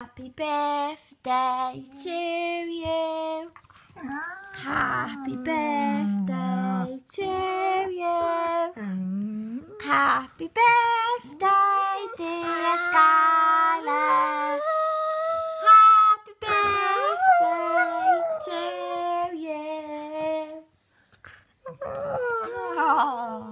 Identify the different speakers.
Speaker 1: Happy birthday to you. Happy birthday to you. Happy birthday, dear Skylar. Happy birthday to you. Oh.